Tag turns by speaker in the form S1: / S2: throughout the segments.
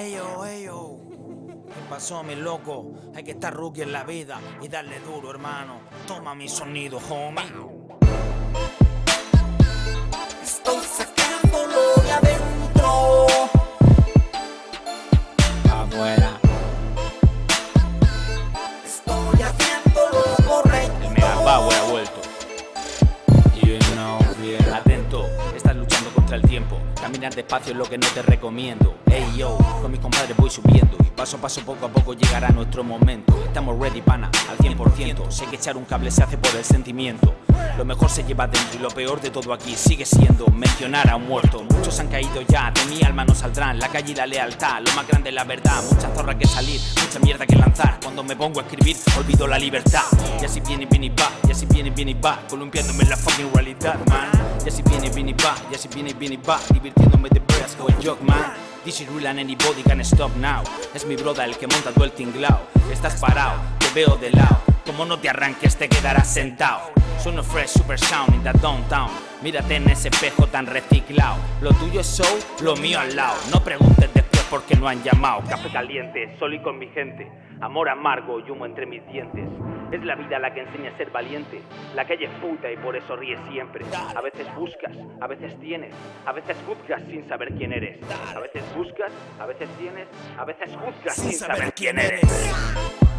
S1: Eyo, eyo. ¿Qué pasó, mi loco? Hay que estar rookie en la vida y darle duro, hermano. Toma mi sonido, homie. Caminar despacio es lo que no te recomiendo. Hey yo, con mis compadres voy subiendo. Y paso a paso, poco a poco llegará nuestro momento. Estamos ready, pana, al 100%. Sé que echar un cable se hace por el sentimiento. Lo mejor se lleva dentro y lo peor de todo aquí sigue siendo mencionar a un muerto. Muchos han caído ya, de mi alma no saldrán. La calle y la lealtad, lo más grande es la verdad. Mucha zorra que salir, mucha mierda que lanzar. Cuando me pongo a escribir, olvido la libertad. Y así viene, viene y va, y así viene, viene y va. Columpiándome en la fucking realidad, man. Y así viene, viene y va, y así viene, viene y va. Divirtiéndome de veras con el joke, man. This is real and anybody can stop now. Es mi broda el que monta todo el tinglao. Estás parado, te veo de lado. Como no te arranques, te quedarás sentado. Sueno fresh, super sound in the downtown. Mírate en ese espejo tan reciclado. Lo tuyo es show, lo mío al lado. No preguntes después por qué no han llamado. Café caliente, sol y con mi gente. Amor amargo y humo entre mis dientes. Es la vida la que enseña a ser valiente. La calle es puta y por eso ríes siempre. A veces buscas, a veces tienes, a veces juzgas sin saber quién eres. A veces buscas, a veces tienes, a veces juzgas sin, saber quién eres.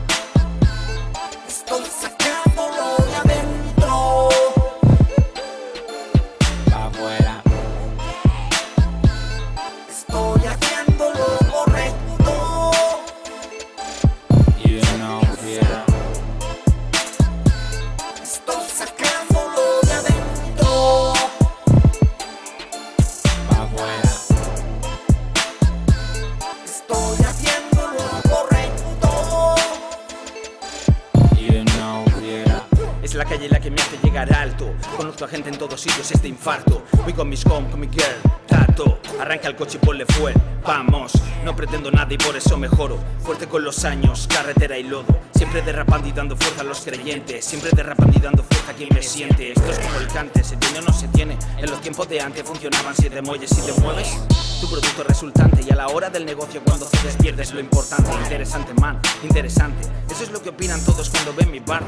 S1: Es la calle la que me hace llegar alto. Conozco a gente en todos sitios este infarto. Voy con mis home, con mi girl, tato. Arranca el coche y ponle fuel. Vamos, no pretendo nada y por eso mejoro. Fuerte con los años, carretera y lodo. Siempre derrapando y dando fuerza a los creyentes. Siempre derrapando y dando fuerza a quien me siente. Esto es como el cante, se tiene o no se tiene. En los tiempos de antes funcionaban si te mueves, si te mueves. Tu producto resultante y a la hora del negocio cuando cedes pierdes lo importante. Interesante, man, interesante. Eso es lo que opinan todos cuando ven mi bar.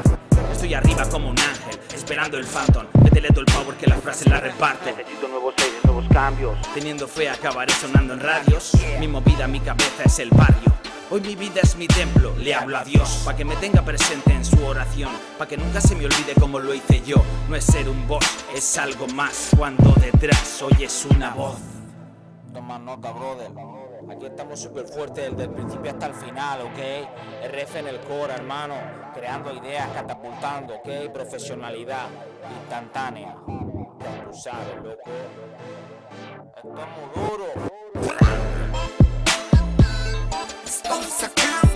S1: Estoy arriba como un ángel, esperando el phantom. Me deleto el power que la frase la reparto. Necesito nuevos aires, nuevos cambios. Teniendo fe acabaré sonando en radios. Mi movida, mi cabeza es el barrio. Hoy mi vida es mi templo, le hablo a Dios, pa' que me tenga presente en su oración, pa' que nunca se me olvide como lo hice yo. No es ser un boss, es algo más, cuando detrás oyes una voz. Toma nota, brother. Aquí estamos súper fuertes desde el principio hasta el final, ¿ok? RF en el core, hermano. Creando ideas, catapultando, ¿ok? Profesionalidad instantánea. Tú sabes, loco. Esto es muy duro.
S2: Sacando